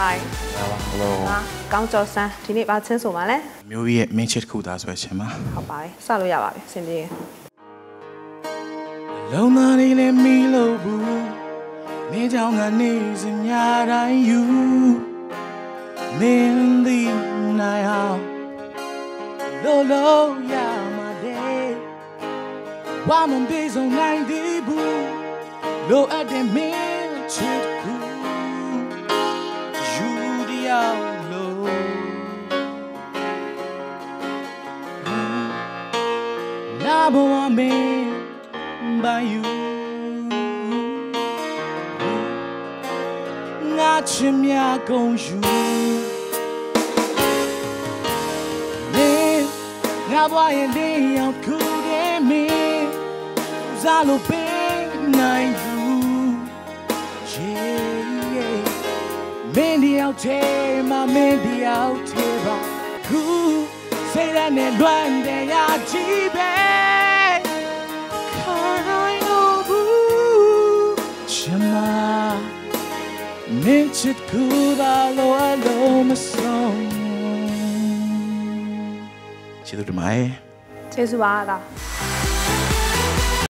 ပါတယ်ဒါပါဟလိုဟာကောင်းကျော်စမ်းဒီနေ့ပါချင်းဆိုပါလဲမျိုးကြီးရဲ့မင်းချစ်တစ်ခုသားဆိုချင်ပါဟုတ်ပါတယ်စလို့ရပါပြီအဆင်ပြေရင်လုံးသားလေးလည်းမီလို့ဘူးနေကြောင်ကနေစညာတိုင်းယူမင်းဒီနိုင်အောင်လို့လို့ရမှာတဲ့ဝါမန်ဘေးဆုံးနိုင်ဒီဘူးလိုအပ်တဲ့မင်းချစ်ကူ I'm made by you. Not your minha conju. Trabalha de alcure me Usalo bem na indu Mendi ao tema, mendi ao tema Ku, será ne luande ya jibe ပဲ Mitchit kuda lo alo mason ကျေးဇူးတင်ပါတယ်ကျေးဇူးပါလား